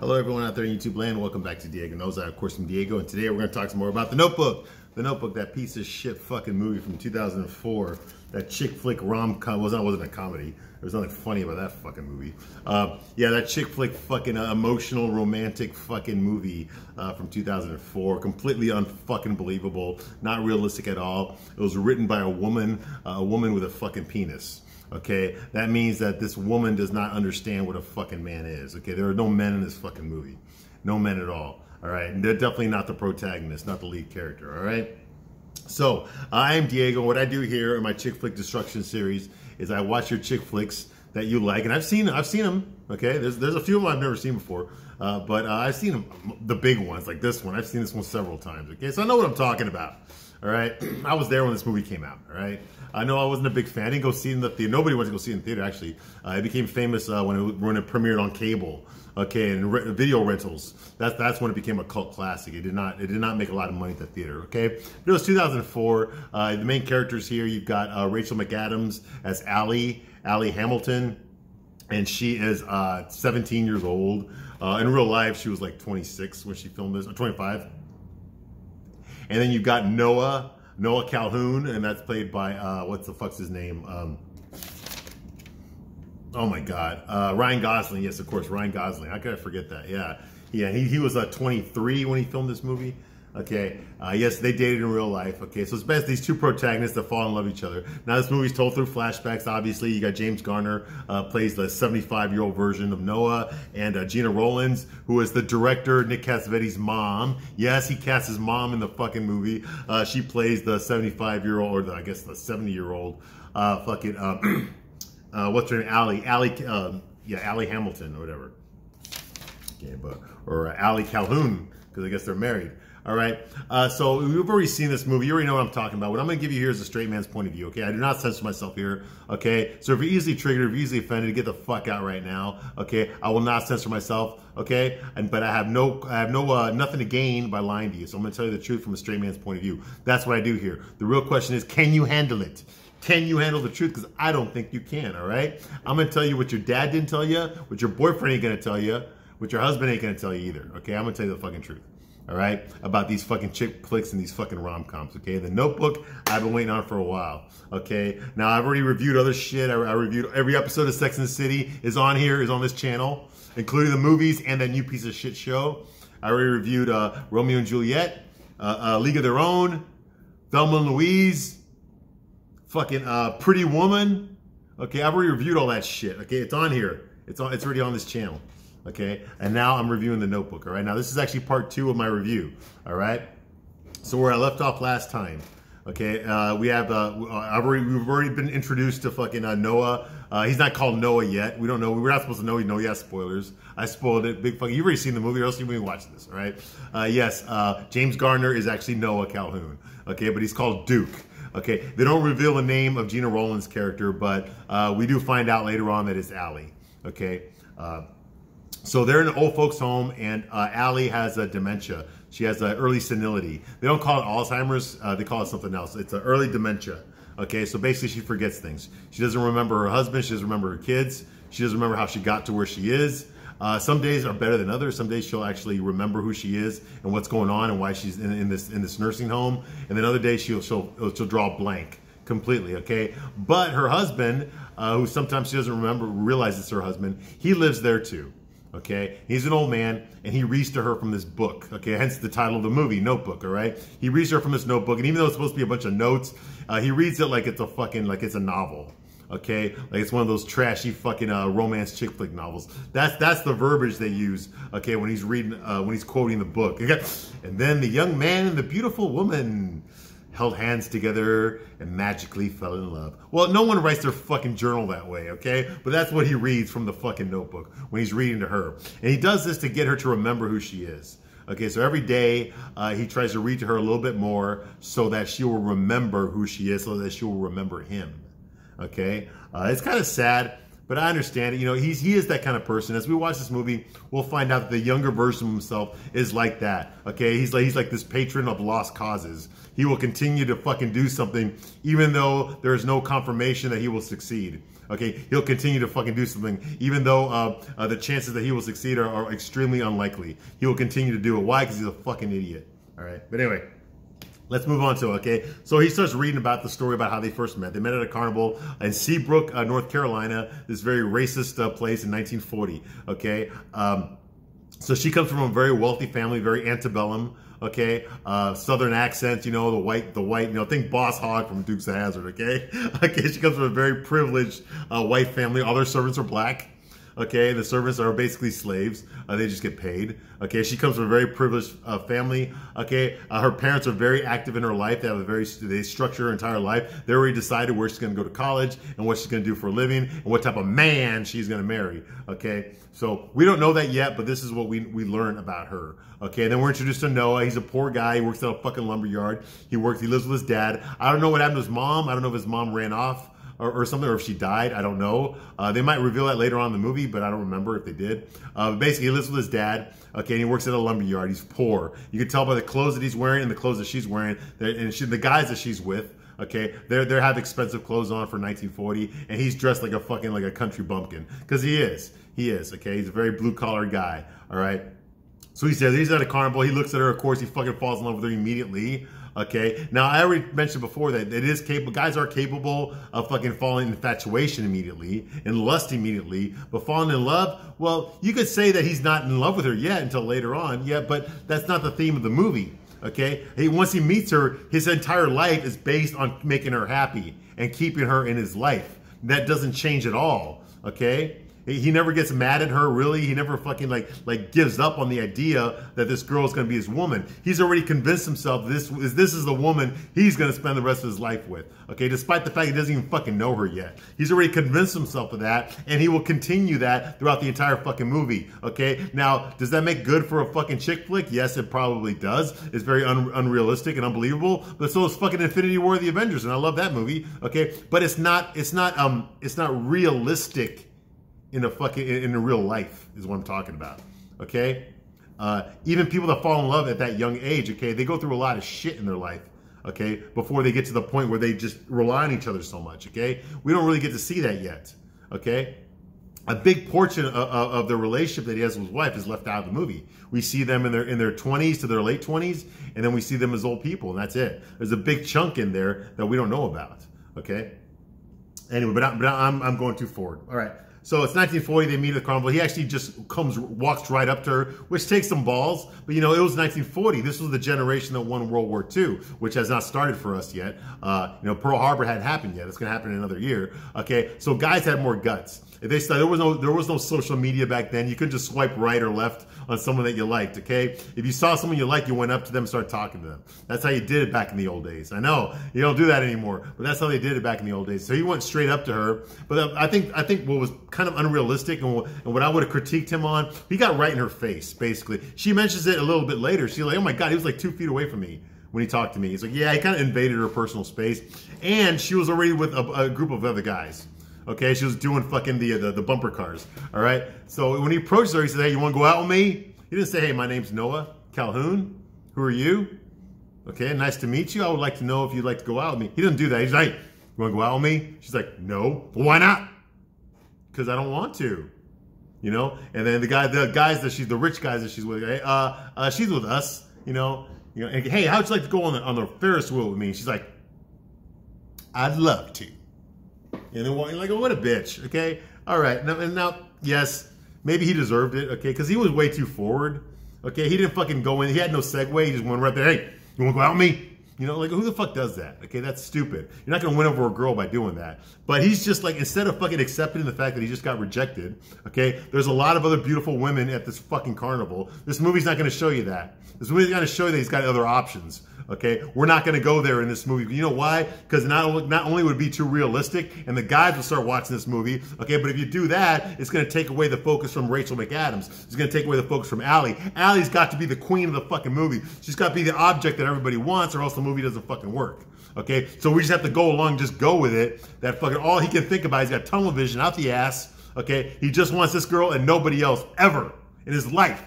Hello, everyone out there in YouTube land. Welcome back to Diego Knows. I, of course, am Diego, and today we're going to talk some more about The Notebook. The Notebook, that piece of shit fucking movie from 2004. That chick flick rom-com. Well, that wasn't a comedy. There was nothing funny about that fucking movie. Uh, yeah, that chick flick fucking uh, emotional, romantic fucking movie uh, from 2004. Completely unfucking believable. Not realistic at all. It was written by a woman, uh, a woman with a fucking penis. Okay, that means that this woman does not understand what a fucking man is. Okay, there are no men in this fucking movie. No men at all. All right, and they're definitely not the protagonist, not the lead character. All right. So I am Diego. What I do here in my chick flick destruction series is I watch your chick flicks that you like, and I've seen I've seen them. Okay, there's there's a few of them I've never seen before, uh, but uh, I've seen them, the big ones like this one. I've seen this one several times. Okay, so I know what I'm talking about. All right, I was there when this movie came out. All right, I know I wasn't a big fan. I didn't go see it in the theater. Nobody went to go see it in the theater. Actually, uh, it became famous uh, when it when it premiered on cable. Okay, and re video rentals. That's that's when it became a cult classic. It did not it did not make a lot of money at the theater. Okay, but it was 2004. Uh, the main characters here you've got uh, Rachel McAdams as Allie Allie Hamilton, and she is uh, 17 years old. Uh, in real life, she was like 26 when she filmed this, or 25. And then you've got Noah Noah Calhoun, and that's played by uh, what's the fuck's his name? Um, oh my God, uh, Ryan Gosling. Yes, of course, Ryan Gosling. How could I forget that? Yeah, yeah. He he was uh, 23 when he filmed this movie. Okay, uh, yes, they dated in real life. Okay, so it's best these two protagonists that fall in love with each other. Now, this movie's told through flashbacks. Obviously, you got James Garner uh, plays the 75 year old version of Noah, and uh, Gena Rowlands, who is the director Nick Cassavetes' mom. Yes, he cast his mom in the fucking movie. Uh, she plays the 75 year old, or the, I guess the 70 year old. Uh, fucking uh, what's her name? Allie, Allie, um, yeah, Allie Hamilton or whatever. Okay, but or Allie Calhoun because I guess they're married. All right. Uh, so we've already seen this movie. You already know what I'm talking about. What I'm going to give you here is a straight man's point of view. Okay. I do not censor myself here. Okay. So if you're easily triggered, if you're easily offended, get the fuck out right now. Okay. I will not censor myself. Okay. And but I have no, I have no, uh, nothing to gain by lying to you. So I'm going to tell you the truth from a straight man's point of view. That's what I do here. The real question is, can you handle it? Can you handle the truth? Because I don't think you can. All right. I'm going to tell you what your dad didn't tell you, what your boyfriend ain't going to tell you, what your husband ain't to tell you either. Okay. I'm to tell you the fucking truth all right, about these fucking chick flicks and these fucking rom-coms, okay? The Notebook, I've been waiting on for a while, okay? Now, I've already reviewed other shit. I, I reviewed every episode of Sex and the City is on here, is on this channel, including the movies and that new piece of shit show. I already reviewed uh, Romeo and Juliet, uh, uh, League of Their Own, Thelma and Louise, fucking uh, Pretty Woman. Okay, I've already reviewed all that shit, okay? It's on here. It's, on, it's already on this channel okay? And now I'm reviewing the notebook, all right? Now this is actually part two of my review, all right? So where I left off last time, okay, uh, we have, uh, I've already, we've already been introduced to fucking uh, Noah. Uh, he's not called Noah yet. We don't know. We're not supposed to know. You know, yes, spoilers. I spoiled it. Big fucking, you've already seen the movie or else you've been watching this, all right? Uh, yes, uh, James Garner is actually Noah Calhoun, okay? But he's called Duke. Okay, they don't reveal the name of Gena Rowlands' character, but we do find out later on that it's Allie, okay? So they're in an old folks home, and uh, Allie has a dementia. She has early senility. They don't call it Alzheimer's; uh, they call it something else. It's an early dementia. Okay, so basically she forgets things. She doesn't remember her husband. She doesn't remember her kids. She doesn't remember how she got to where she is. Uh, some days are better than others. Some days she'll actually remember who she is and what's going on and why she's in, in this in this nursing home. And then other days she'll she'll she'll draw blank completely. Okay, but her husband, uh, who sometimes she doesn't remember, realizes her husband. He lives there too. Okay, he's an old man and he reads to her from this book. Okay, hence the title of the movie, Notebook. All right, he reads her from this notebook, and even though it's supposed to be a bunch of notes, uh, he reads it like it's a fucking like it's a novel. Okay, like it's one of those trashy fucking uh, romance chick flick novels. That's that's the verbiage they use. Okay, when he's reading, uh, when he's quoting the book. Okay? And then the young man and the beautiful woman held hands together, and magically fell in love. Well, no one writes their fucking journal that way, okay? But that's what he reads from the fucking notebook when he's reading to her. And he does this to get her to remember who she is. Okay, so every day uh, he tries to read to her a little bit more so that she will remember who she is, so that she will remember him. Okay, uh, it's kind of sad, But I understand it. You know, he's he is that kind of person. As we watch this movie, we'll find out that the younger version of himself is like that. Okay, he's like he's like this patron of lost causes. He will continue to fucking do something even though there is no confirmation that he will succeed. Okay, he'll continue to fucking do something even though uh, uh, the chances that he will succeed are, are extremely unlikely. He will continue to do it. Why? Because he's a fucking idiot. All right, but anyway. Let's move on to it, okay? So he starts reading about the story about how they first met. They met at a carnival in Seabrook, uh, North Carolina, this very racist uh, place in 1940, okay? Um, so she comes from a very wealthy family, very antebellum, okay? Uh, Southern accents, you know, the white, the white, you know, think Boss Hog from Dukes of Hazzard, okay? Okay, she comes from a very privileged uh, white family. All their servants are black, Okay, the servants are basically slaves. Uh, they just get paid. Okay, she comes from a very privileged uh, family. Okay, uh, her parents are very active in her life. They have a very they structure her entire life. They already decided where she's going to go to college and what she's going to do for a living and what type of man she's going to marry. Okay, so we don't know that yet, but this is what we we learn about her. Okay, and then we're introduced to Noah. He's a poor guy. He works at a fucking lumber yard. He works. He lives with his dad. I don't know what happened to his mom. I don't know if his mom ran off or, or something, or if she died. I don't know. Uh, they might reveal that later on in the movie, but I don't remember if they did. Uh, basically, he lives with his dad. Okay, and he works at a lumber yard. He's poor. You can tell by the clothes that he's wearing and the clothes that she's wearing, and she, the guys that she's with. Okay, they're they have expensive clothes on for 1940, and he's dressed like a fucking like a country bumpkin because he is. He is. Okay, he's a very blue collar guy. All right. So he says he's at a carnival. He looks at her. Of course, he fucking falls in love with her immediately. Okay. Now I already mentioned before that it is capable. Guys are capable of fucking falling in infatuation immediately and lust immediately, but falling in love. Well, you could say that he's not in love with her yet until later on. Yeah, but that's not the theme of the movie. Okay. He once he meets her, his entire life is based on making her happy and keeping her in his life. That doesn't change at all. Okay. He never gets mad at her, really. He never fucking like like gives up on the idea that this girl is going to be his woman. He's already convinced himself this is this is the woman he's going to spend the rest of his life with. Okay, despite the fact he doesn't even fucking know her yet. He's already convinced himself of that, and he will continue that throughout the entire fucking movie. Okay, now does that make good for a fucking chick flick? Yes, it probably does. It's very un- unrealistic and unbelievable, but so is fucking Infinity War: The Avengers, and I love that movie. Okay, but it's not it's not um it's not realistic in a fucking in, in real life is what I'm talking about. Okay, uh, even people that fall in love at that young age, okay, they go through a lot of shit in their life. Okay, before they get to the point where they just rely on each other so much. Okay, we don't really get to see that yet. Okay, a big portion of, of, of, the relationship that he has with his wife is left out of the movie. We see them in their in their 20s to their late 20s, and then we see them as old people, and that's it. There's a big chunk in there that we don't know about. Okay. Anyway, but, I, but I'm I'm going too forward. All right. So it's 1940. They meet at the carnival. He actually just comes, walks right up to her, which takes some balls. But you know, it was 1940. This was the generation that won World War II, which has not started for us yet. Uh, you know, Pearl Harbor hadn't happened yet. It's going to happen in another year. Okay, so guys had more guts. They there was no there was no social media back then. You couldn't just swipe right or left on someone that you liked. Okay, if you saw someone you liked, you went up to them, and started talking to them. That's how you did it back in the old days. I know you don't do that anymore, but that's how they did it back in the old days. So he went straight up to her. But uh, I think I think what was kind of unrealistic and what, and what I would have critiqued him on, he got right in her face. Basically, she mentions it a little bit later. She's like, "Oh my god, he was like two feet away from me." when he talked to me. He's like, yeah, he kind of invaded her personal space. And she was already with a, a, group of other guys. Okay, she was doing fucking the, the, the bumper cars. All right. So when he approaches her, he says, "Hey, you want to go out with me?" He didn't say, "Hey, my name's Noah Calhoun. Who are you?" Okay, nice to meet you. I would like to know if you'd like to go out with me. He didn't do that. He's like, "You want to go out with me?" She's like, "No." Well, why not? Because I don't want to. You know. And then the guy, the guys that she's, the rich guys that she's with, hey, uh, uh, she's with us. You know. You know. And, hey, how'd you like to go on the on the Ferris wheel with me? she's like, "I'd love to." And then you're like, oh, what a bitch. Okay. All right. Now, and now, yes, maybe he deserved it. Okay. Because he was way too forward. Okay. He didn't fucking go in. He had no segue. He just went right there. Hey, you want to go out with me? You know, like who the fuck does that? Okay, that's stupid. You're not gonna win over a girl by doing that. But he's just like instead of fucking accepting the fact that he just got rejected, okay, there's a lot of other beautiful women at this fucking carnival. This movie's not gonna show you that. This movie's gonna show you that he's got other options. Okay, we're not going to go there in this movie. You know why? Because not only, not only would it be too realistic, and the guys will start watching this movie. Okay, but if you do that, it's going to take away the focus from Rachel McAdams. It's going to take away the focus from Allie. Allie's got to be the queen of the fucking movie. She's got to be the object that everybody wants, or else the movie doesn't fucking work. Okay, so we just have to go along, just go with it. That fucking all he can think about. He's got tunnel vision out the ass Okay, he just wants this girl and nobody else ever in his life.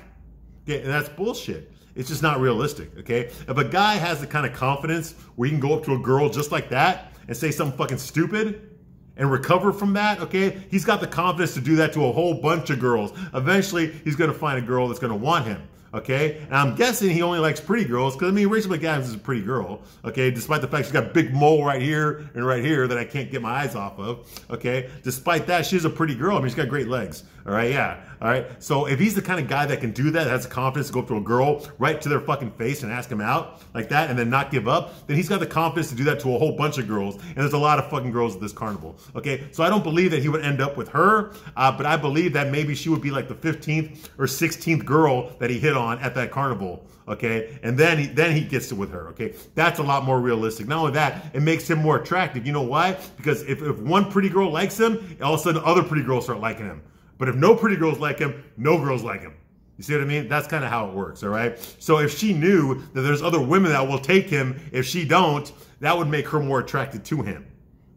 Okay, and that's bullshit. It's just not realistic. Okay, if a guy has the kind of confidence where he can go up to a girl just like that and say something fucking stupid and recover from that, okay, he's got the confidence to do that to a whole bunch of girls. Eventually, he's gonna find a girl that's gonna want him. Okay, and I'm guessing he only likes pretty girls because I mean Rachel McAdams is a pretty girl. Okay, despite the fact she's got a big mole right here and right here that I can't get my eyes off of. Okay, despite that, she's a pretty girl. I mean, she's got great legs. All right, yeah. All right. So if he's the kind of guy that can do that, that has the confidence to go up to a girl right to their fucking face and ask him out like that, and then not give up, then he's got the confidence to do that to a whole bunch of girls. And there's a lot of fucking girls at this carnival. Okay. So I don't believe that he would end up with her, uh, but I believe that maybe she would be like the 15th or 16th girl that he hit on at that carnival. Okay. And then he then he gets to with her. Okay. That's a lot more realistic. Not only that, it makes him more attractive. You know why? Because if, if one pretty girl likes him, all of a sudden other pretty girls start liking him. But if no pretty girls like him, no girls like him. You see what I mean? That's kind of how it works, all right? So if she knew that there's other women that will take him, if she don't, that would make her more attracted to him.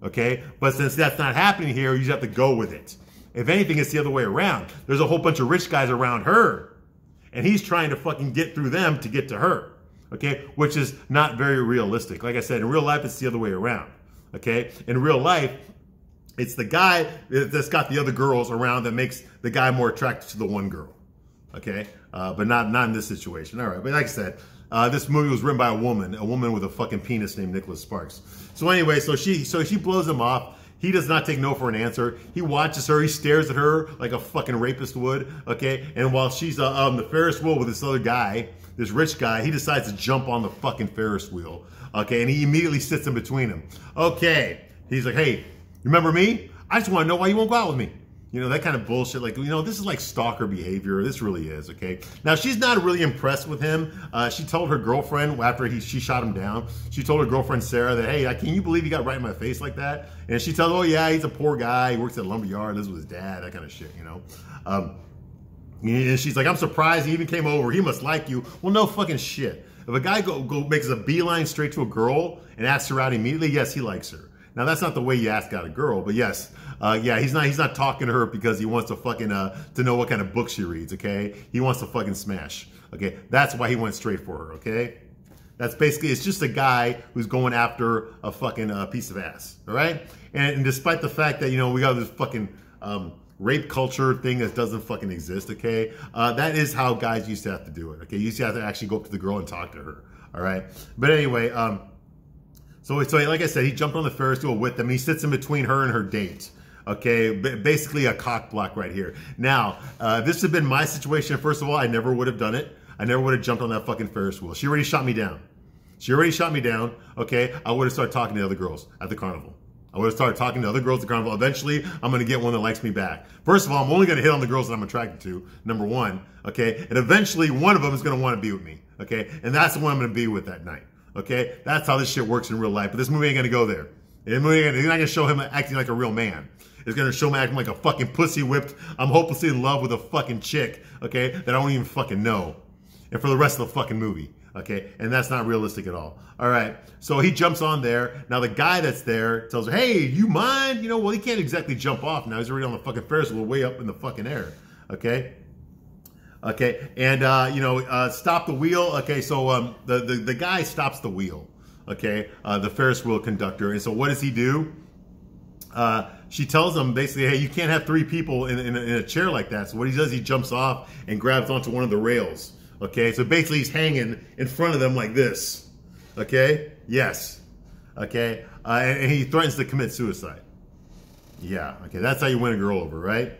Okay? But since that's not happening here, you just have to go with it. If anything, it's the other way around. There's a whole bunch of rich guys around her, and he's trying to fucking get through them to get to her. Okay? Which is not very realistic. Like I said, in real life, it's the other way around. Okay? In real life, it's the guy that's got the other girls around that makes the guy more attracted to the one girl. Okay, uh, but not not in this situation. All right, but like I said, uh, this movie was written by a woman, a woman with a fucking penis named Nicholas Sparks. So anyway, so she so she blows him off. He does not take no for an answer. He watches her. He stares at her like a fucking rapist would. Okay, and while she's uh, on the Ferris wheel with this other guy, this rich guy, he decides to jump on the fucking Ferris wheel. Okay, and he immediately sits in between them. Okay, he's like, hey, Remember me? I just want to know why you won't go out with me. You know, that kind of bullshit. Like, you know, this is like stalker behavior. This really is, okay? Now, she's not really impressed with him. Uh, she told her girlfriend after he she shot him down, she told her girlfriend Sarah that, hey, can you believe he got right in my face like that? And she tells, oh, yeah, he's a poor guy. He works at a lumber yard, lives with his dad, that kind of shit, you know? Um, and she's like, I'm surprised he even came over. He must like you. Well, no fucking shit. If a guy go, go makes a beeline straight to a girl and asks her out immediately, yes, he likes her. Now that's not the way you ask out a girl, but yes, uh, yeah, he's not he's not talking to her because he wants to fucking uh, to know what kind of book she reads. Okay, he wants to fucking smash. Okay, that's why he went straight for her. Okay, that's basically it's just a guy who's going after a fucking uh, piece of ass. All right, and, and, despite the fact that you know we got this fucking um, rape culture thing that doesn't fucking exist. Okay, uh, that is how guys used to have to do it. Okay, you used to have to actually go up to the girl and talk to her. All right, but anyway. Um, so, so like I said, he jumped on the Ferris wheel with them. He sits in between her and her date. Okay, basically a cock block right here. Now, uh, this had been my situation. First of all, I never would have done it. I never would have jumped on that fucking Ferris wheel. She already shot me down. She already shot me down. Okay, I would have started talking to other girls at the carnival. I would have started talking to other girls at the carnival. Eventually, I'm going to get one that likes me back. First of all, I'm only going to hit on the girls that I'm attracted to, number one. Okay, and eventually one of them is going to want to be with me. Okay, and that's the one I'm going to be with that night. Okay, that's how this shit works in real life. But this movie ain't gonna go there. The movie ain't, not gonna show him acting like a real man. It's gonna show him acting like a fucking pussy whipped. I'm hopelessly in love with a fucking chick. Okay, that I don't even fucking know. And for the rest of the fucking movie. Okay, and that's not realistic at all. All right, so he jumps on there. Now the guy that's there tells her, "Hey, you mind? You know, well he can't exactly jump off now. He's already on the fucking Ferris wheel, way up in the fucking air." Okay, Okay, and uh, you know, uh, stop the wheel. Okay, so um, the, the the guy stops the wheel. Okay, uh, the Ferris wheel conductor. And so what does he do? Uh, she tells him basically, hey, you can't have three people in, in, a, in a chair like that. So what he does, he jumps off and grabs onto one of the rails. Okay, so basically he's hanging in front of them like this. Okay, yes. Okay, uh, and, and he threatens to commit suicide. Yeah, okay, that's how you win a girl over, right?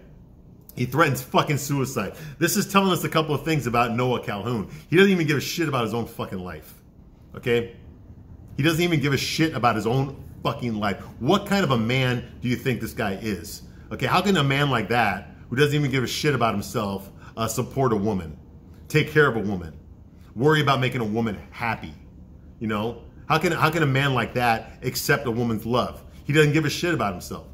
He threatens fucking suicide. This is telling us a couple of things about Noah Calhoun. He doesn't even give a shit about his own fucking life. Okay? He doesn't even give a shit about his own fucking life. What kind of a man do you think this guy is? Okay, how can a man like that, who doesn't even give a shit about himself, uh, support a woman, take care of a woman, worry about making a woman happy? You know? How can, how can a man like that accept a woman's love? He doesn't give a shit about himself.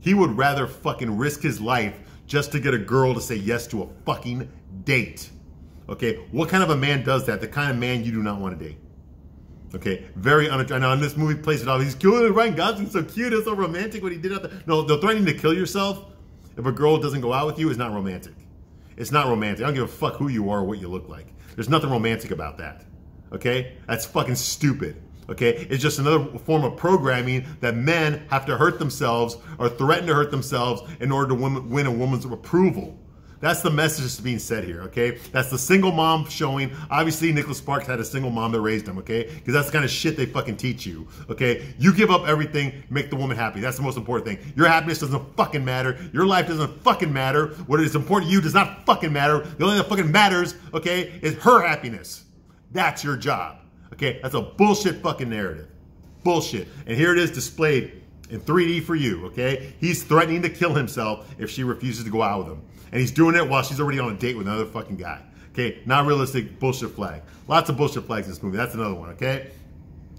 He would rather fucking risk his life just to get a girl to say yes to a fucking date. Okay, what kind of a man does that? The kind of man you do not want to date. Okay, very unattractive. Now, in this movie, plays it off. He's cute. Ryan Gosling's so cute. It's so romantic what he did out there. No, the threatening to kill yourself if a girl doesn't go out with you, it's not romantic. It's not romantic. I don't give a fuck who you are or what you look like. There's nothing romantic about that. Okay? That's fucking stupid. Okay? It's just another form of programming that men have to hurt themselves or threaten to hurt themselves in order to win, a woman's approval. That's the message that's being said here, okay? That's the single mom showing. Obviously, Nicholas Sparks had a single mom that raised him, okay? Because that's the kind of shit they fucking teach you, okay? You give up everything, make the woman happy. That's the most important thing. Your happiness doesn't fucking matter. Your life doesn't fucking matter. What is important to you does not fucking matter. The only thing that fucking matters, okay, is her happiness. That's your job, okay? That's a bullshit fucking narrative. Bullshit. And here it is displayed in 3D for you, okay? He's threatening to kill himself if she refuses to go out with him. And he's doing it while she's already on a date with another fucking guy. Okay, not realistic, bullshit flag. Lots of bullshit flags in this movie. That's another one, okay?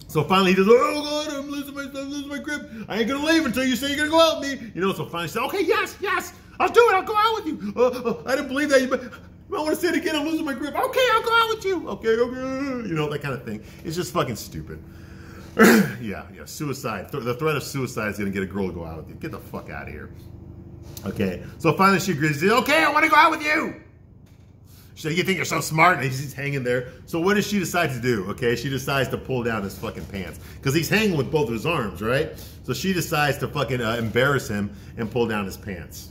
So finally he does, oh God, I'm losing my, I'm losing my grip. I ain't gonna leave until you say you're gonna go out with me. You know, so finally she said, okay, yes, yes, I'll do it, I'll go out with you. Uh, uh, I didn't believe that. You, I want to say it again, I'm losing my grip. Okay, I'll go out with you. Okay, okay. You know, that kind of thing. It's just fucking stupid. yeah, yeah, suicide. The threat of suicide is gonna get a girl to go out with you. Get the fuck out of here. Okay, so finally she agrees. Says, okay, I want to go out with you. She said, you think you're so smart? And he's hanging there. So what does she decide to do? Okay, she decides to pull down his fucking pants. Because he's hanging with both of his arms, right? So she decides to fucking uh, embarrass him and pull down his pants.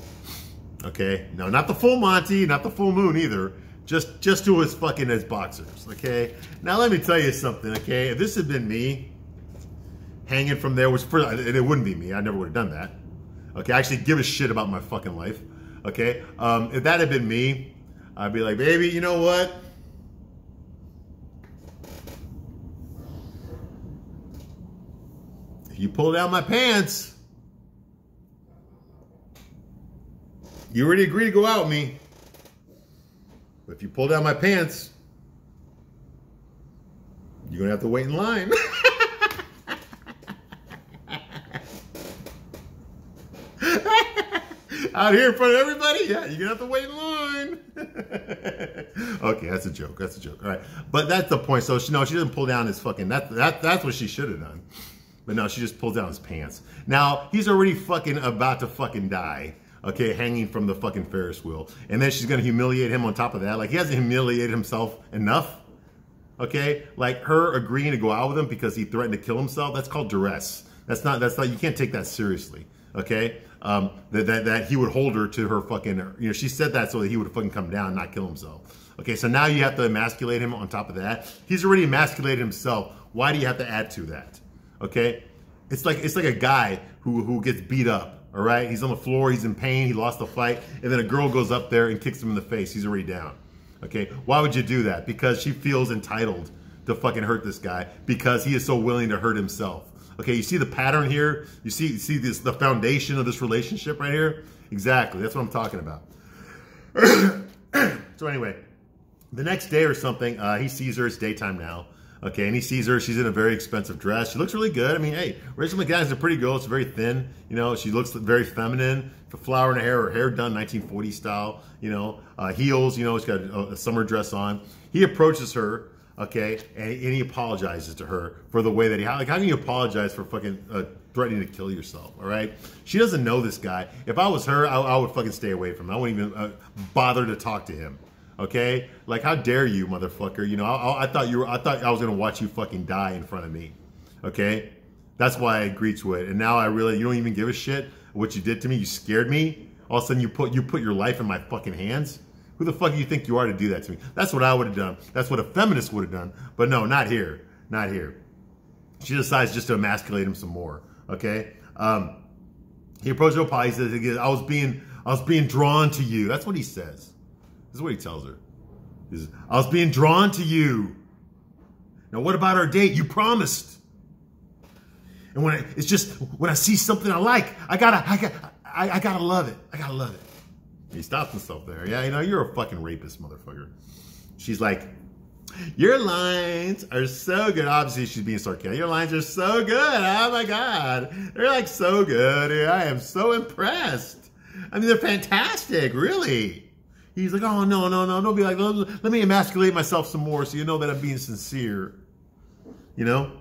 Okay, no, not the full Monty, not the full moon either. Just just to his fucking his boxers, okay? Now let me tell you something, okay? If this had been me, hanging from there, which it wouldn't be me. I never would have done that. Okay, I actually give a shit about my fucking life. Okay, um, if that had been me, I'd be like, baby, you know what? If you pull down my pants, you already agreed to go out with me. But if you pull down my pants, you're gonna have to wait in line. out here in front of everybody? Yeah, you're gonna have to wait in line. okay, that's a joke. That's a joke. All right, but that's the point. So she no, she doesn't pull down his fucking. That that that's what she should have done. But no, she just pulls down his pants. Now he's already fucking about to fucking die. Okay, hanging from the fucking Ferris wheel, and then she's gonna humiliate him on top of that. Like he hasn't humiliated himself enough. Okay, like her agreeing to go out with him because he threatened to kill himself. That's called duress. That's not. That's not. You can't take that seriously. Okay um, that, that, that he would hold her to her fucking, you know, she said that so that he would fucking come down and not kill himself. Okay, so now you have to emasculate him on top of that. He's already emasculated himself. Why do you have to add to that? Okay, it's like it's like a guy who who gets beat up. All right, he's on the floor, he's in pain, he lost the fight, and then a girl goes up there and kicks him in the face. He's already down. Okay, why would you do that? Because she feels entitled to fucking hurt this guy because he is so willing to hurt himself. Okay, you see the pattern here? You see, you see this the foundation of this relationship right here? Exactly. That's what I'm talking about. so anyway, the next day or something, uh, he sees her. It's daytime now. Okay, and he sees her. She's in a very expensive dress. She looks really good. I mean, hey, Rachel McAdams is a pretty girl. It's very thin. You know, she looks very feminine. The flower in her hair, her hair done 1940 style. You know, uh, heels. You know, she's got a, a summer dress on. He approaches her okay, and, and, he apologizes to her for the way that he like. How can you apologize for fucking uh, threatening to kill yourself? All right, she doesn't know this guy. If I was her, I, I would fucking stay away from him. I wouldn't even uh, bother to talk to him. Okay, like how dare you, motherfucker? You know, I, I thought you were. I thought I was gonna watch you fucking die in front of me. Okay, that's why I agreed to it. And now I really, you don't even give a shit what you did to me. You scared me. All of a sudden, you put you put your life in my fucking hands. Who the fuck do you think you are to do that to me? That's what I would have done. That's what a feminist would have done. But no, not here. Not here. She decides just to emasculate him some more. Okay. Um, he approaches her pie. He says, "I was being, I was being drawn to you." That's what he says. This is what he tells her. He says, "I was being drawn to you." Now, what about our date? You promised. And when I, it's just when I see something I like, I gotta, I got, I, I gotta love it. I gotta love it. He stops himself there. Yeah, you know, you're a fucking rapist, motherfucker. She's like, your lines are so good. Obviously, she's being sarcastic. Your lines are so good. Oh my God. They're like so good. I am so impressed. I mean, they're fantastic, really. He's like, oh, no, no, no. Don't be like, let me emasculate myself some more so you know that I'm being sincere. You know?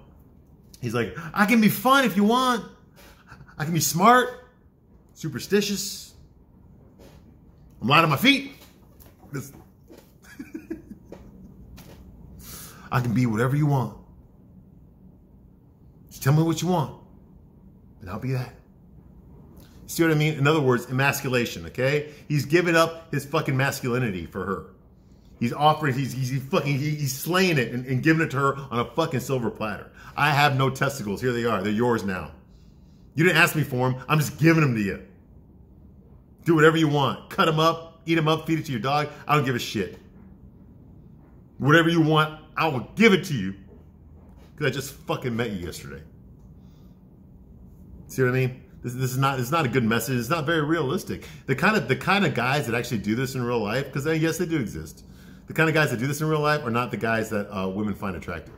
He's like, I can be fun if you want. I can be smart, superstitious, I'm light on my feet. I can be whatever you want. Just tell me what you want, and I'll be that. See what I mean? In other words, emasculation, okay? He's giving up his fucking masculinity for her. He's offering, he's, he's, fucking, he's slaying it and, and giving it to her on a fucking silver platter. I have no testicles. Here they are. They're yours now. You didn't ask me for them. I'm just giving them to you. Do whatever you want. Cut them up, eat them up, feed it to your dog. I don't give a shit. Whatever you want, I will give it to you. Because I just fucking met you yesterday. See what I mean? This, this is not it's not a good message. It's not very realistic. The kind of the kind of guys that actually do this in real life, because yes, they do exist. The kind of guys that do this in real life are not the guys that uh, women find attractive.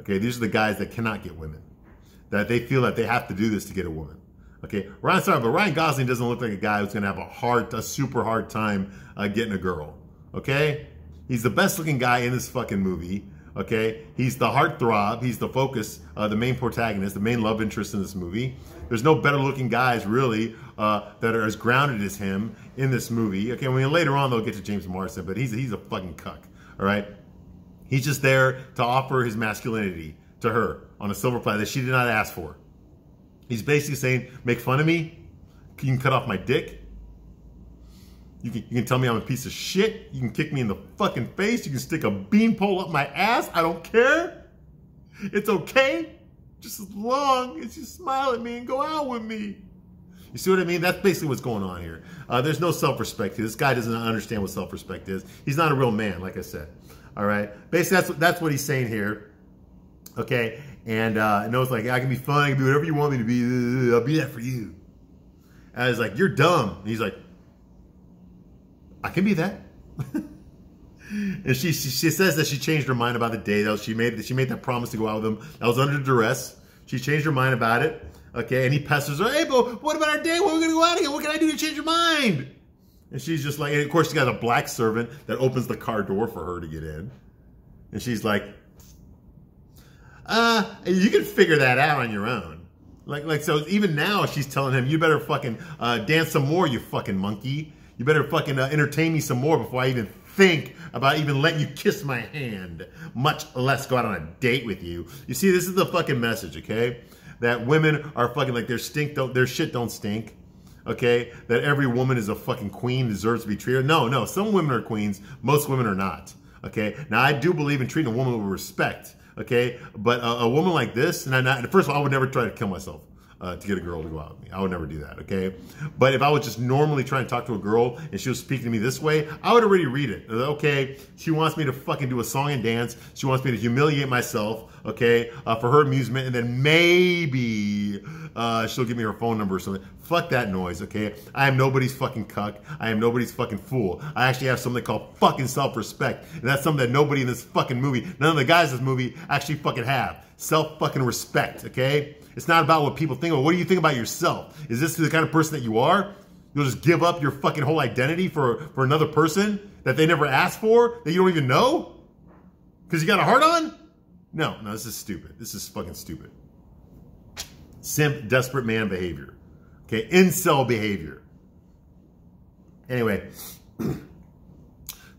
Okay, these are the guys that cannot get women, that they feel that they have to do this to get a woman. Okay, Ryan, sorry, but Ryan Gosling doesn't look like a guy who's gonna have a hard, a super hard time uh, getting a girl. Okay, he's the best looking guy in this fucking movie. Okay, he's the heartthrob. He's the focus, uh, the main protagonist, the main love interest in this movie. There's no better looking guys really uh, that are as grounded as him in this movie. Okay, I mean later on they'll get to James Marsden, but he's he's a fucking cuck. All right, he's just there to offer his masculinity to her on a silver platter that she did not ask for. He's basically saying, make fun of me. You can cut off my dick. You can, you can tell me I'm a piece of shit. You can kick me in the fucking face. You can stick a beanpole up my ass. I don't care. It's okay. Just as long as you smile at me and go out with me. You see what I mean? That's basically what's going on here. Uh, there's no self-respect. This guy doesn't understand what self-respect is. He's not a real man, like I said. All right. Basically, that's what, that's what he's saying here. Okay. And uh, knows like I can be fun. I can be whatever you want me to be. I'll be that for you. And I was like, you're dumb. And he's like, I can be that. and she, she, she says that she changed her mind about the day. That she made she made that promise to go out with him. That was under duress. She changed her mind about it. Okay, and he pesters her. Hey, but what about our day? When are we gonna go out again? What can I do to change your mind? And she's just like, and of course, she got a black servant that opens the car door for her to get in. And she's like, uh, you can figure that out on your own. Like, like so. Even now, she's telling him, "You better fucking uh, dance some more, you fucking monkey." You better fucking uh, entertain me some more before I even think about even letting you kiss my hand, much less go out on a date with you. You see, this is the fucking message, okay? That women are fucking like their stink don't their shit don't stink. Okay? That every woman is a fucking queen, deserves to be treated. No, no, some women are queens, most women are not. Okay? Now I do believe in treating a woman with respect. Okay? But a, a woman like this, and I not, first of all, I would never try to kill myself uh, to get a girl to go out with me. I would never do that, okay? But if I was just normally trying to talk to a girl and she was speaking to me this way, I would already read it. Okay, she wants me to fucking do a song and dance. She wants me to humiliate myself, okay, uh, for her amusement, and then maybe uh, she'll give me her phone number or something. Fuck that noise, okay? I am nobody's fucking cuck. I am nobody's fucking fool. I actually have something called fucking self-respect, and that's something that nobody in this fucking movie, none of the guys in this movie actually fucking have. Self fucking respect, okay? It's not about what people think. Or what do you think about yourself? Is this the kind of person that you are? You'll just give up your fucking whole identity for, for another person that they never asked for, that you don't even know? Because you got a heart on? No, no, this is stupid. This is fucking stupid. Simp, desperate man behavior. Okay, incel behavior. Anyway.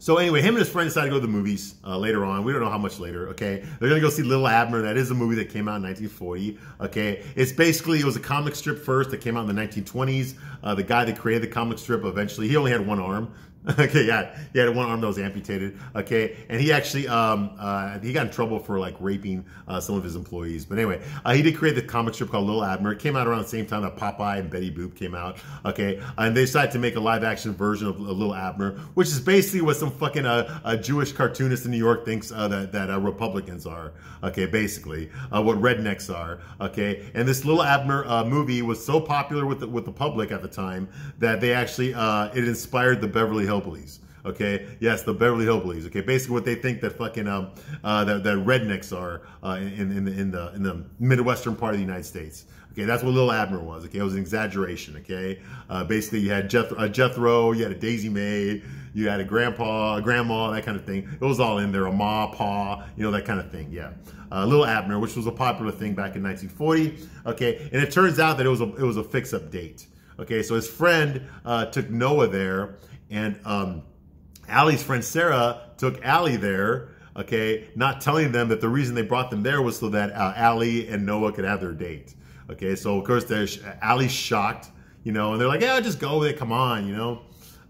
So anyway, him and his friend decided to go to the movies uh, later on. We don't know how much later. Okay, they're gonna go see Little Abner. That is a movie that came out in 1940. Okay, it's basically it was a comic strip first that came out in the 1920s. Uh, the guy that created the comic strip eventually he only had one arm, okay, yeah, he had one arm that was amputated. Okay, and he actually um, uh, he got in trouble for like raping uh, some of his employees. But anyway, uh, he did create the comic strip called Little Abner. It came out around the same time that Popeye and Betty Boop came out. Okay, and they decided to make a live action version of Little Abner, which is basically what some fucking uh, Jewish cartoonist in New York thinks uh, that that uh, Republicans are. Okay, basically what rednecks are. Okay, and this Little Abner movie was so popular with the, with the public at the time that they actually it inspired the Beverly Hillbillies. Okay, yes, the Beverly Hillbillies. Okay, basically what they think that fucking um uh that, that rednecks are uh, in in the in the in the midwestern part of the United States. Okay, that's what Little Abner was. Okay, it was an exaggeration. Okay, uh, basically you had Jeth- a Jethro, you had a Daisy Mae, you had a grandpa, a grandma, that kind of thing. It was all in there. A ma, pa, you know that kind of thing. Yeah, uh, Little Abner, which was a popular thing back in 1940. Okay, and it turns out that it was a it was a fix-up date. Okay, so his friend uh, took Noah there and um, Allie's friend Sarah took Allie there, okay, not telling them that the reason they brought them there was so that uh, Allie and Noah could have their date. Okay, so of course, there's Allie's shocked, you know, and they're like, yeah, just go with it, come on, you know.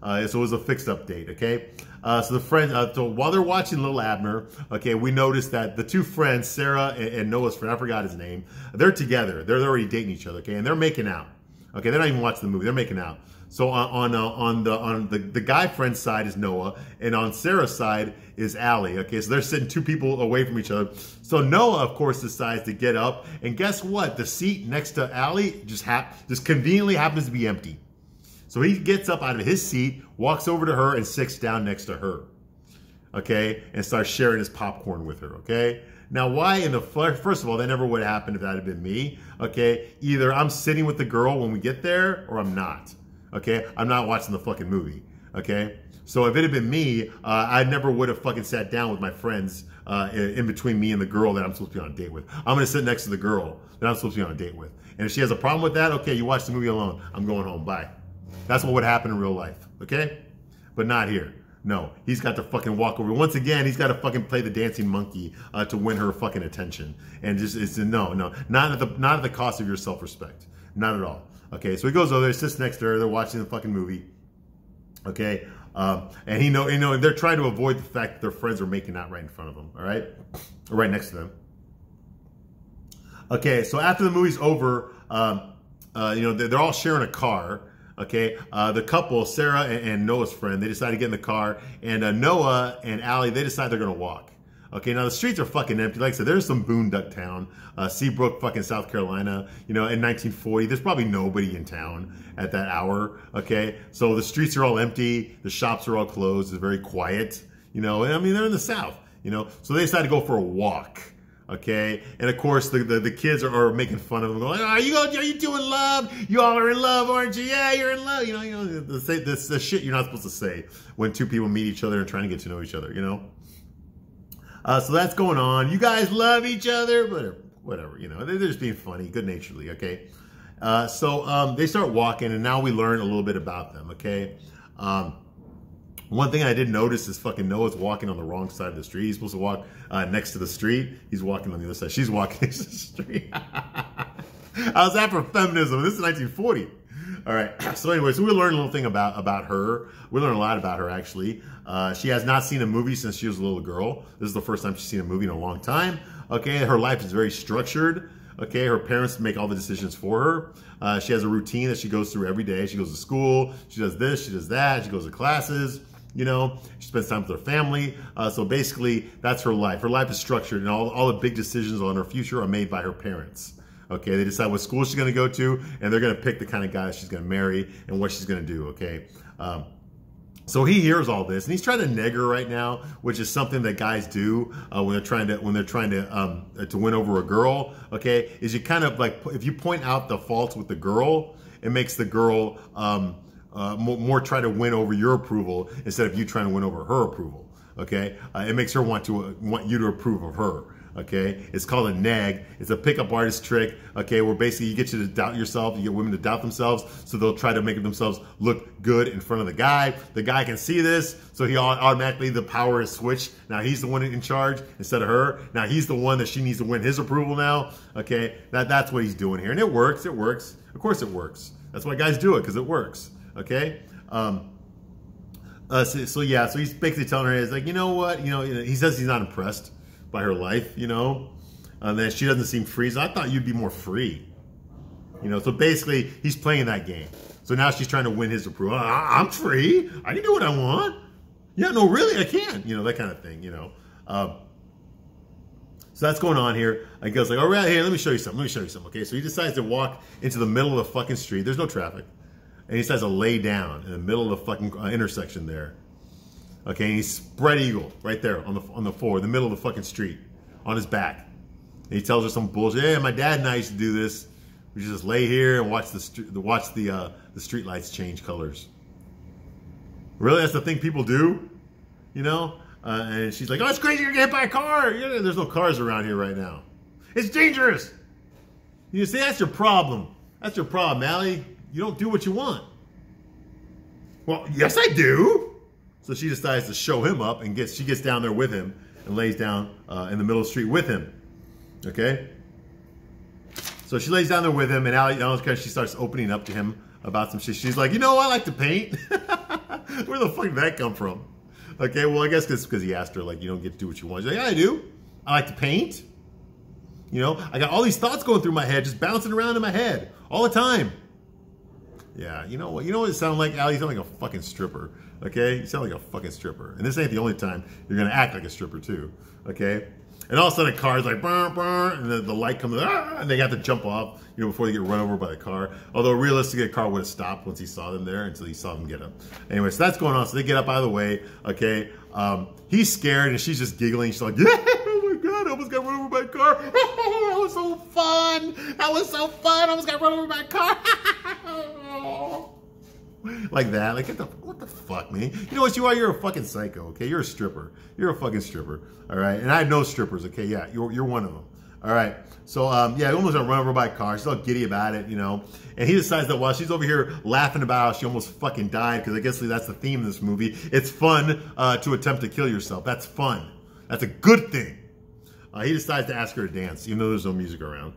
Uh, so it was a fixed update, okay? Uh, so the friends, uh, so while they're watching Little Abner, okay, we noticed that the two friends, Sarah and, and, Noah's friend, I forgot his name, they're together. They're, they're already dating each other, okay, and they're making out. Okay, they're not even watching the movie. They're making out. So on on, uh, on the on the, the guy friend's side is Noah, and on Sarah's side is Allie. Okay, so they're sitting two people away from each other. So Noah, of course, decides to get up, and guess what? The seat next to Allie just hap- just conveniently happens to be empty. So he gets up out of his seat, walks over to her, and sits down next to her. Okay, and starts sharing his popcorn with her. Okay. Now, why in the first of all, that never would have happened if that had been me. Okay, either I'm sitting with the girl when we get there, or I'm not. Okay, I'm not watching the fucking movie. Okay, so if it had been me, uh, I never would have fucking sat down with my friends uh, in between me and the girl that I'm supposed to be on a date with. I'm gonna sit next to the girl that I'm supposed to be on a date with. And if she has a problem with that, okay, you watch the movie alone. I'm going home. Bye. That's what would happen in real life. Okay, but not here. No, he's got to fucking walk over. Once again, he's got to fucking play the dancing monkey uh, to win her fucking attention. And just it's no, no, not at the not at the cost of your self respect. Not at all. Okay, so he goes over there, sits next to her. They're watching the fucking movie. Okay, um, and he know you know they're trying to avoid the fact that their friends are making out right in front of them. All right, right next to them. Okay, so after the movie's over, um, uh, you know they're, they're all sharing a car. Okay, uh, the couple, Sarah and, and, Noah's friend, they decide to get in the car, and uh, Noah and Allie, they decide they're gonna walk. Okay, now the streets are fucking empty. Like I said, there's some boondock town, uh, Seabrook, fucking South Carolina. You know, in 1940, there's probably nobody in town at that hour. Okay, so the streets are all empty, the shops are all closed. It's very quiet. You know, and I mean they're in the South. You know, so they decide to go for a walk okay? And of course, the, the, the kids are, are, making fun of them, going, "Are you are you doing love? You all are in love, aren't you? Yeah, you're in love." You know, you know the, the, the shit you're not supposed to say when two people meet each other and trying to get to know each other. You know. Uh, so that's going on. You guys love each other, but whatever. You know, they're just being funny, good naturedly. Okay. Uh, so um, they start walking, and now we learn a little bit about them. Okay. Um, one thing I did notice is fucking Noah's walking on the wrong side of the street. He's supposed to walk uh, next to the street. He's walking on the other side. She's walking next to the street. How's that for feminism? This is 1940. All right. So anyway, so we learned a little thing about about her. We learned a lot about her actually. Uh, she has not seen a movie since she was a little girl. This is the first time she's seen a movie in a long time. Okay, her life is very structured. Okay, her parents make all the decisions for her. Uh, she has a routine that she goes through every day. She goes to school. She does this. She does that. She goes to classes. You know, she spends time with her family. Uh, so basically, that's her life. Her life is structured, and all, all the big decisions on her future are made by her parents. Okay, they decide what school she's going to go to, and they're going to pick the kind of guy she's going to marry and what she's going to do. Okay. Um, so he hears all this, and he's trying to neg her right now, which is something that guys do uh, when they're trying to when they're trying to um, to win over a girl. Okay, is you kind of like if you point out the faults with the girl, it makes the girl um, uh, more, more, try to win over your approval instead of you trying to win over her approval. Okay, uh, it makes her want to uh, want you to approve of her. Okay, it's called a nag. It's a pickup artist trick. Okay, where basically you get you to doubt yourself, you get women to doubt themselves, so they'll try to make themselves look good in front of the guy. The guy can see this, so he automatically the power is switched. Now he's the one in charge instead of her. Now he's the one that she needs to win his approval now. Okay, that that's what he's doing here, and it works. It works. Of course, it works. That's why guys do it because it works. Okay. Um, uh, so, so, yeah, so he's basically telling her, he's like, you know what, you know, he says he's not impressed by her life, you know, and then she doesn't seem free. So I thought you'd be more free, you know. So basically, he's playing that game. So now she's trying to win his approval. I, am free. I can do what I want. Yeah, no, really, I can't. You know that kind of thing. You know. Um, so that's going on here. I goes like, all right, here, let me show you something. Let me show you something. Okay, so he decides to walk into the middle of the fucking street. There's no traffic and he decides to lay down in the middle of the fucking uh, intersection there. Okay, and he's spread eagle right there on the on the floor, in the middle of the fucking street, on his back. And he tells her some bullshit. Yeah, my dad and I used to do this. We just lay here and watch the watch the uh, the street lights change colors. Really, that's the thing people do, you know. Uh, and she's like, "Oh, it's crazy! You're getting hit by a car. Yeah, there's no cars around here right now. It's dangerous." You see, that's your problem. That's your problem, Allie. You don't do what you want. Well, yes, I do. So she decides to show him up and gets she gets down there with him and lays down uh, in the middle of the street with him. Okay. So she lays down there with him, and Allie, you know, she starts opening up to him about some shit. She's like, you know, I like to paint. Where the fuck did that come from? Okay, well, I guess it's because he asked her, like, you don't get to do what you want. She's like, yeah, I do. I like to paint. You know, I got all these thoughts going through my head, just bouncing around in my head all the time. Yeah, you know what? You know what it sounds like, Allie? You sound like a fucking stripper. Okay, you sound like a fucking stripper. And this ain't the only time you're gonna act like a stripper too. Okay. And all of a sudden, a car's like, burr, burr, and the, the light comes, ah, and they have to jump off, you know, before they get run over by the car. Although realistically, the car would have stopped once he saw them there until he saw them get up. Anyway, so that's going on. So they get up out of the way. Okay. Um, he's scared, and she's just giggling. She's like, yeah, oh my God, I almost got run over by a car. that was so fun. That was so fun. I almost got run over by a car. like that. Like, what the, what the fuck, man? You know what you are? You're a fucking psycho, okay? You're a stripper. You're a fucking stripper, all right? And I know strippers, okay? Yeah, you're, you're one of them. All right. So, um, yeah, he almost got run over by a car. She's all giddy about it, you know. And he decides that while she's over here laughing about how she almost fucking died, because I guess that's the theme of this movie, it's fun uh, to attempt to kill yourself. That's fun. That's a good thing. Uh, he decides to ask her to dance, even though there's no music around.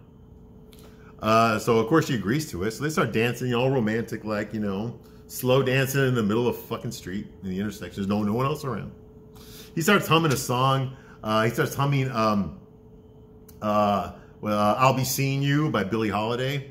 Uh, so, of course, she agrees to it. So they start dancing, all romantic, like, you know, slow dancing in the middle of fucking street in the intersection. There's no no one else around. He starts humming a song. Uh, he starts humming um, uh, well, uh, "I'll Be Seeing You" by Billie Holiday.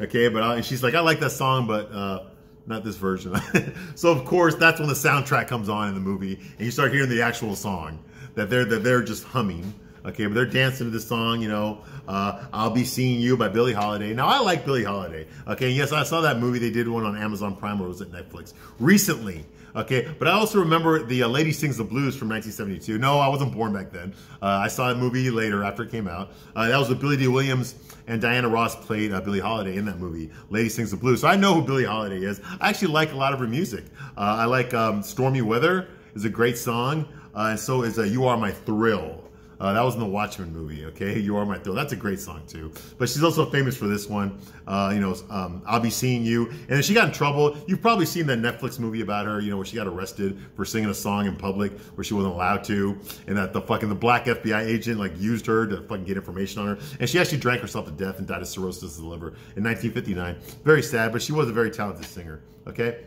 Okay, but uh, she's like, I like that song, but uh, not this version. so of course, that's when the soundtrack comes on in the movie, and you start hearing the actual song that they're that they're just humming. Okay, but they're dancing to the song, you know, uh, I'll Be Seeing You by Billie Holiday. Now, I like Billie Holiday. Okay, yes, I saw that movie. They did one on Amazon Prime or was it Netflix recently. Okay, but I also remember the uh, Lady Sings the Blues from 1972. No, I wasn't born back then. Uh, I saw that movie later after it came out. Uh, that was with Billy Dee Williams and Diana Ross played uh, Billie Holiday in that movie, Lady Sings the Blues. So I know who Billie Holiday is. I actually like a lot of her music. Uh, I like um, Stormy Weather is a great song. Uh, and so is You Are My Thrill. Uh, that was in the Watchmen movie, okay? You Are My Thrill. That's a great song, too. But she's also famous for this one, uh, you know, um, I'll Be Seeing You. And then she got in trouble. You've probably seen that Netflix movie about her, you know, where she got arrested for singing a song in public where she wasn't allowed to. And that the fucking, the black FBI agent, like, used her to fucking get information on her. And she actually drank herself to death and died of cirrhosis of the liver in 1959. Very sad, but she was a very talented singer, okay?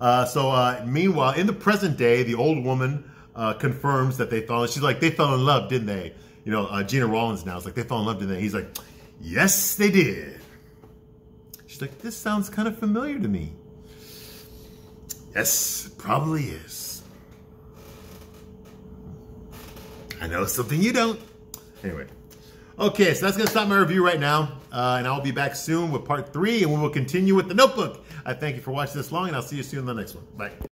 Uh, so, uh, meanwhile, in the present day, the old woman uh, confirms that they fell. She's like, they fell in love, didn't they? You know, uh, Gena Rowlands now is like, they fell in love, didn't they? He's like, yes, they did. She's like, this sounds kind of familiar to me. Yes, probably is. I know something you don't. Anyway. Okay, so that's going to stop my review right now. Uh, and I'll be back soon with part three, and we will continue with the notebook. I thank you for watching this long, and I'll see you soon in the next one. Bye.